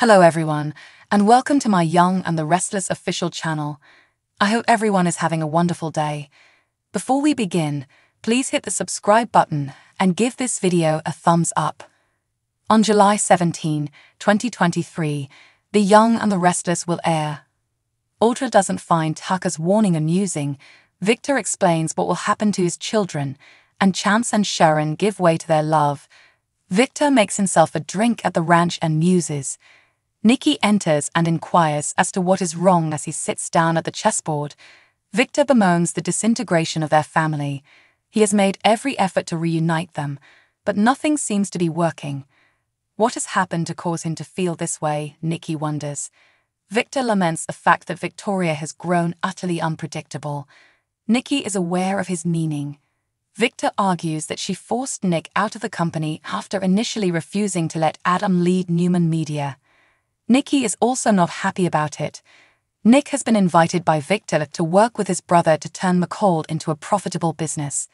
Hello, everyone, and welcome to my Young and the Restless official channel. I hope everyone is having a wonderful day. Before we begin, please hit the subscribe button and give this video a thumbs up. On July 17, 2023, The Young and the Restless will air. Audra doesn't find Tucker's warning amusing. Victor explains what will happen to his children, and Chance and Sharon give way to their love. Victor makes himself a drink at the ranch and muses. Nikki enters and inquires as to what is wrong as he sits down at the chessboard. Victor bemoans the disintegration of their family. He has made every effort to reunite them, but nothing seems to be working. What has happened to cause him to feel this way, Nikki wonders. Victor laments the fact that Victoria has grown utterly unpredictable. Nikki is aware of his meaning. Victor argues that she forced Nick out of the company after initially refusing to let Adam lead Newman Media. Nikki is also not happy about it. Nick has been invited by Victor to work with his brother to turn McCall into a profitable business.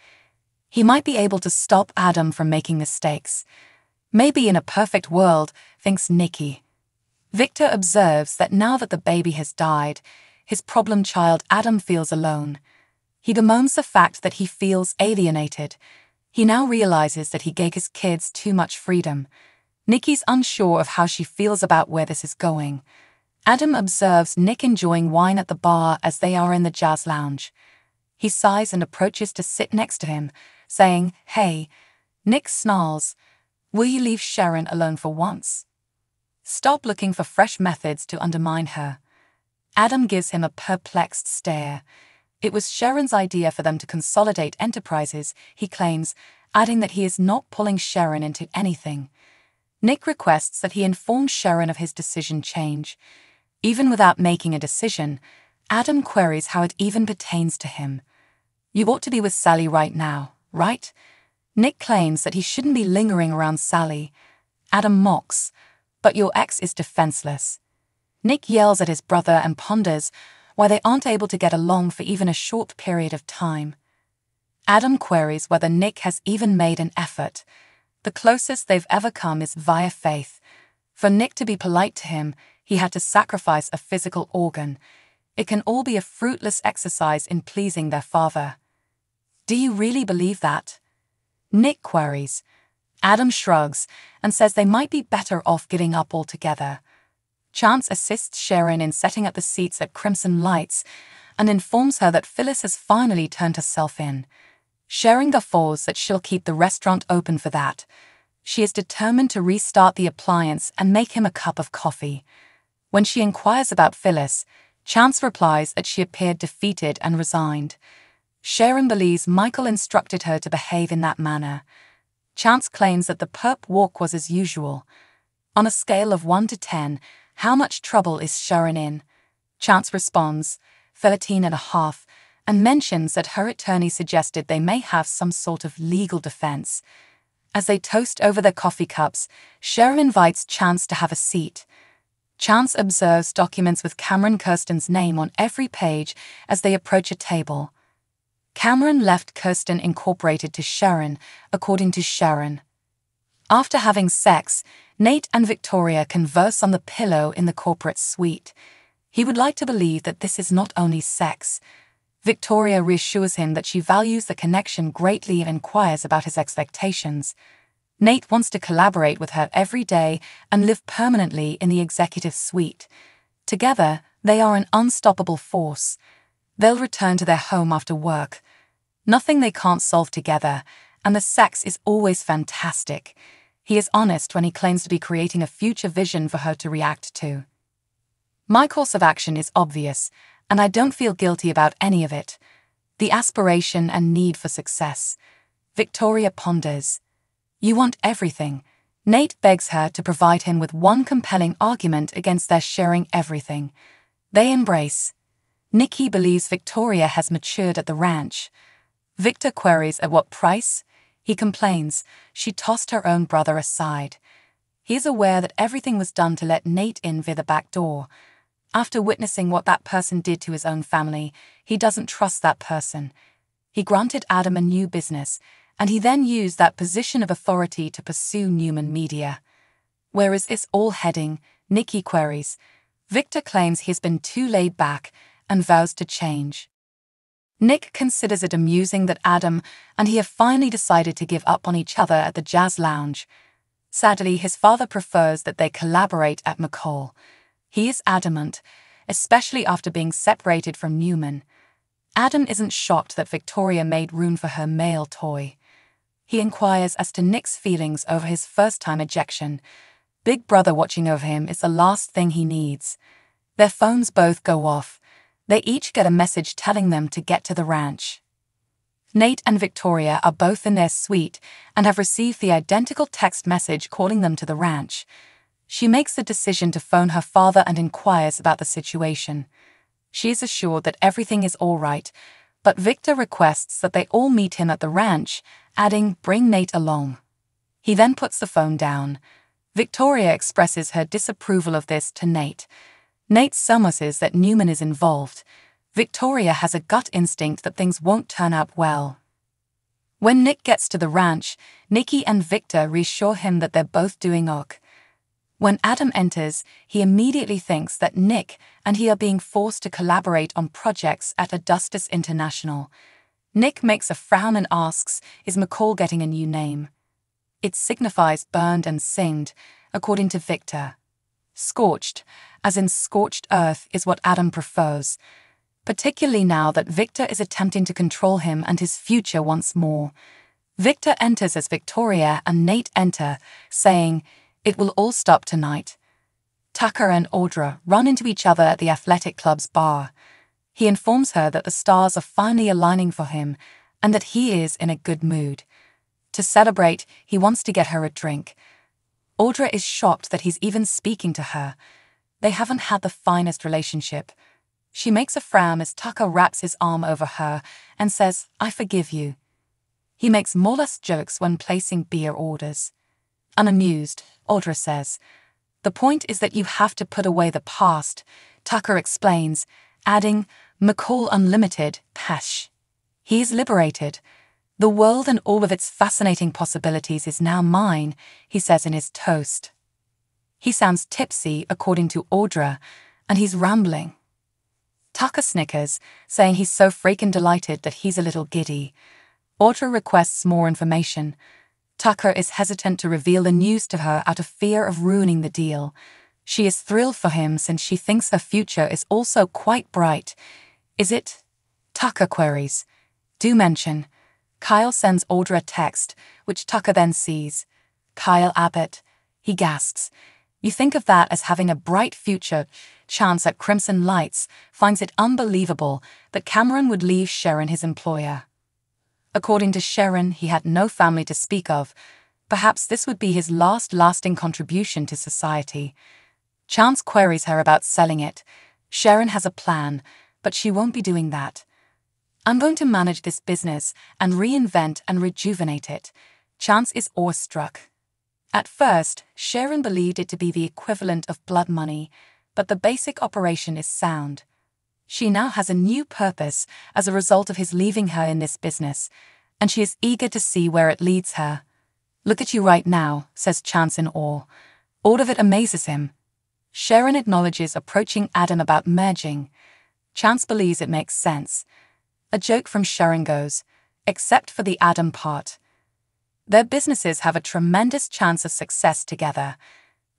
He might be able to stop Adam from making mistakes. Maybe in a perfect world, thinks Nikki. Victor observes that now that the baby has died, his problem child Adam feels alone. He bemoans the fact that he feels alienated. He now realizes that he gave his kids too much freedom. Nikki's unsure of how she feels about where this is going. Adam observes Nick enjoying wine at the bar as they are in the jazz lounge. He sighs and approaches to sit next to him, saying, Hey. Nick snarls, Will you leave Sharon alone for once? Stop looking for fresh methods to undermine her. Adam gives him a perplexed stare. It was Sharon's idea for them to consolidate enterprises, he claims, adding that he is not pulling Sharon into anything. Nick requests that he inform Sharon of his decision change. Even without making a decision, Adam queries how it even pertains to him. You ought to be with Sally right now, right? Nick claims that he shouldn't be lingering around Sally. Adam mocks, but your ex is defenseless. Nick yells at his brother and ponders why they aren't able to get along for even a short period of time. Adam queries whether Nick has even made an effort the closest they've ever come is via faith. For Nick to be polite to him, he had to sacrifice a physical organ. It can all be a fruitless exercise in pleasing their father. Do you really believe that? Nick queries. Adam shrugs and says they might be better off giving up altogether. Chance assists Sharon in setting up the seats at Crimson Lights and informs her that Phyllis has finally turned herself in. Sharon guffaws that she'll keep the restaurant open for that. She is determined to restart the appliance and make him a cup of coffee. When she inquires about Phyllis, Chance replies that she appeared defeated and resigned. Sharon believes Michael instructed her to behave in that manner. Chance claims that the perp walk was as usual. On a scale of 1 to 10, how much trouble is Sharon in? Chance responds, 13 and a half, and mentions that her attorney suggested they may have some sort of legal defense. As they toast over their coffee cups, Sharon invites Chance to have a seat. Chance observes documents with Cameron Kirsten's name on every page as they approach a table. Cameron left Kirsten incorporated to Sharon, according to Sharon. After having sex, Nate and Victoria converse on the pillow in the corporate suite. He would like to believe that this is not only sex, Victoria reassures him that she values the connection greatly and inquires about his expectations. Nate wants to collaborate with her every day and live permanently in the executive suite. Together, they are an unstoppable force. They'll return to their home after work. Nothing they can't solve together, and the sex is always fantastic. He is honest when he claims to be creating a future vision for her to react to. My course of action is obvious and I don't feel guilty about any of it. The aspiration and need for success. Victoria ponders. You want everything. Nate begs her to provide him with one compelling argument against their sharing everything. They embrace. Nikki believes Victoria has matured at the ranch. Victor queries at what price? He complains she tossed her own brother aside. He is aware that everything was done to let Nate in via the back door, after witnessing what that person did to his own family, he doesn't trust that person. He granted Adam a new business, and he then used that position of authority to pursue Newman Media. Where is this all heading? Nikki queries. Victor claims he's been too laid back and vows to change. Nick considers it amusing that Adam and he have finally decided to give up on each other at the jazz lounge. Sadly, his father prefers that they collaborate at McCall. He is adamant, especially after being separated from Newman. Adam isn't shocked that Victoria made room for her male toy. He inquires as to Nick's feelings over his first time ejection. Big Brother watching over him is the last thing he needs. Their phones both go off they each get a message telling them to get to the ranch. Nate and Victoria are both in their suite and have received the identical text message calling them to the ranch. She makes the decision to phone her father and inquires about the situation. She is assured that everything is all right, but Victor requests that they all meet him at the ranch, adding, Bring Nate along. He then puts the phone down. Victoria expresses her disapproval of this to Nate. Nate surmises that Newman is involved. Victoria has a gut instinct that things won't turn out well. When Nick gets to the ranch, Nikki and Victor reassure him that they're both doing ok. When Adam enters, he immediately thinks that Nick and he are being forced to collaborate on projects at Adustus International. Nick makes a frown and asks, Is McCall getting a new name? It signifies burned and singed, according to Victor. Scorched, as in scorched earth, is what Adam prefers, particularly now that Victor is attempting to control him and his future once more. Victor enters as Victoria and Nate enter, saying, It will all stop tonight. Tucker and Audra run into each other at the athletic club's bar. He informs her that the stars are finally aligning for him and that he is in a good mood. To celebrate, he wants to get her a drink Audra is shocked that he's even speaking to her. They haven't had the finest relationship. She makes a frown as Tucker wraps his arm over her and says, I forgive you. He makes more less jokes when placing beer orders. Unamused, Audra says, The point is that you have to put away the past, Tucker explains, adding, McCall Unlimited, pash. He is liberated, the world and all of its fascinating possibilities is now mine, he says in his toast. He sounds tipsy, according to Audra, and he's rambling. Tucker snickers, saying he's so freaking delighted that he's a little giddy. Audra requests more information. Tucker is hesitant to reveal the news to her out of fear of ruining the deal. She is thrilled for him since she thinks her future is also quite bright. Is it? Tucker queries. Do mention. Kyle sends Audra a text, which Tucker then sees. Kyle Abbott. He gasps. You think of that as having a bright future. Chance at Crimson Lights finds it unbelievable that Cameron would leave Sharon his employer. According to Sharon, he had no family to speak of. Perhaps this would be his last lasting contribution to society. Chance queries her about selling it. Sharon has a plan, but she won't be doing that. I'm going to manage this business and reinvent and rejuvenate it. Chance is awestruck. At first, Sharon believed it to be the equivalent of blood money, but the basic operation is sound. She now has a new purpose as a result of his leaving her in this business, and she is eager to see where it leads her. Look at you right now, says Chance in awe. All of it amazes him. Sharon acknowledges approaching Adam about merging. Chance believes it makes sense a joke from Sharon goes, except for the Adam part. Their businesses have a tremendous chance of success together.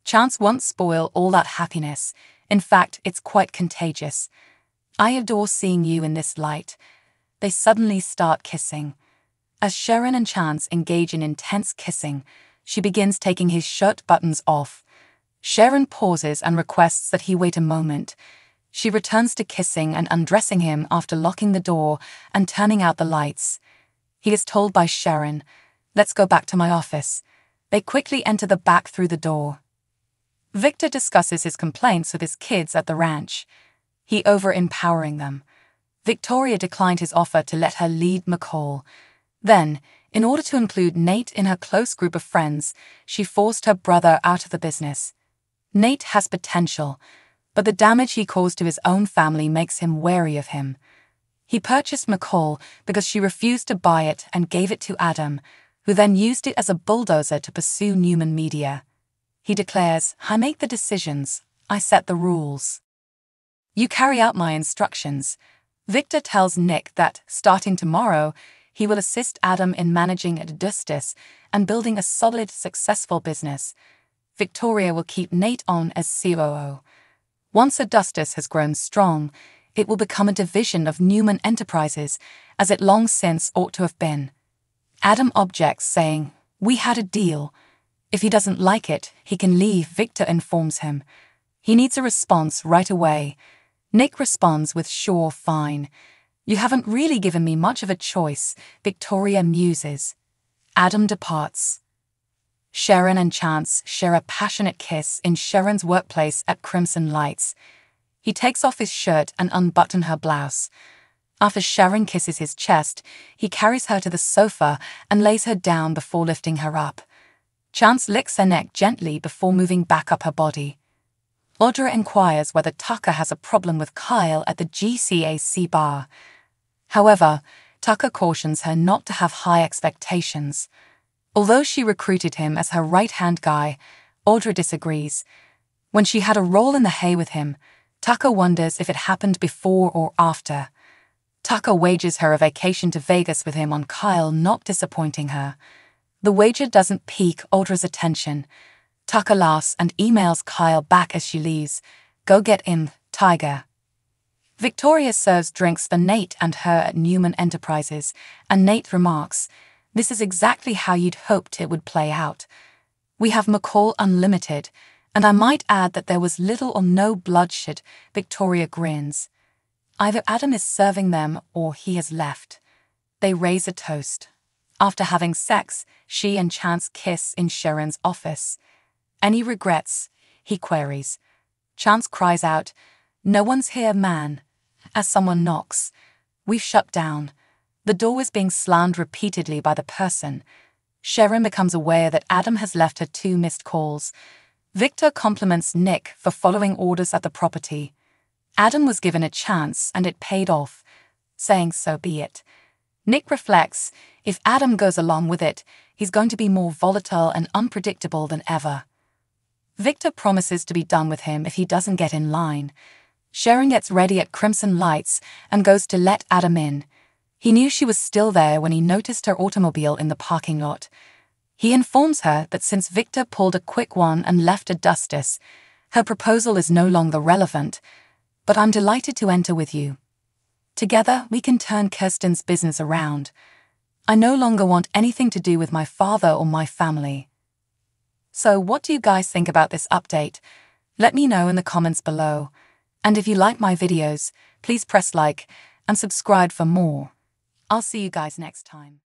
Chance won't spoil all that happiness. In fact, it's quite contagious. I adore seeing you in this light. They suddenly start kissing. As Sharon and Chance engage in intense kissing, she begins taking his shirt buttons off. Sharon pauses and requests that he wait a moment. She returns to kissing and undressing him after locking the door and turning out the lights. He is told by Sharon, Let's go back to my office. They quickly enter the back through the door. Victor discusses his complaints with his kids at the ranch. He over empowering them. Victoria declined his offer to let her lead McCall. Then, in order to include Nate in her close group of friends, she forced her brother out of the business. Nate has potential, but the damage he caused to his own family makes him wary of him. He purchased McCall because she refused to buy it and gave it to Adam, who then used it as a bulldozer to pursue Newman Media. He declares, I make the decisions, I set the rules. You carry out my instructions. Victor tells Nick that, starting tomorrow, he will assist Adam in managing Adustus and building a solid, successful business. Victoria will keep Nate on as COO. Once Adustus has grown strong, it will become a division of Newman Enterprises, as it long since ought to have been. Adam objects, saying, We had a deal. If he doesn't like it, he can leave, Victor informs him. He needs a response right away. Nick responds with sure fine. You haven't really given me much of a choice, Victoria muses. Adam departs. Sharon and Chance share a passionate kiss in Sharon's workplace at Crimson Lights. He takes off his shirt and unbuttons her blouse. After Sharon kisses his chest, he carries her to the sofa and lays her down before lifting her up. Chance licks her neck gently before moving back up her body. Audra inquires whether Tucker has a problem with Kyle at the GCAC bar. However, Tucker cautions her not to have high expectations. Although she recruited him as her right hand guy, Audra disagrees. When she had a roll in the hay with him, Tucker wonders if it happened before or after. Tucker wagers her a vacation to Vegas with him on Kyle, not disappointing her. The wager doesn't pique Audra's attention. Tucker laughs and emails Kyle back as she leaves. Go get in, Tiger. Victoria serves drinks for Nate and her at Newman Enterprises, and Nate remarks, This is exactly how you'd hoped it would play out. We have McCall Unlimited, and I might add that there was little or no bloodshed, Victoria grins. Either Adam is serving them or he has left. They raise a toast. After having sex, she and Chance kiss in Sharon's office. Any regrets? He queries. Chance cries out, No one's here, man. As someone knocks. We shut down. The door is being slammed repeatedly by the person. Sharon becomes aware that Adam has left her two missed calls. Victor compliments Nick for following orders at the property. Adam was given a chance and it paid off, saying so be it. Nick reflects if Adam goes along with it, he's going to be more volatile and unpredictable than ever. Victor promises to be done with him if he doesn't get in line. Sharon gets ready at Crimson Lights and goes to let Adam in. He knew she was still there when he noticed her automobile in the parking lot. He informs her that since Victor pulled a quick one and left Adustus, her proposal is no longer relevant, but I'm delighted to enter with you. Together, we can turn Kirsten's business around. I no longer want anything to do with my father or my family. So, what do you guys think about this update? Let me know in the comments below. And if you like my videos, please press like and subscribe for more. I'll see you guys next time.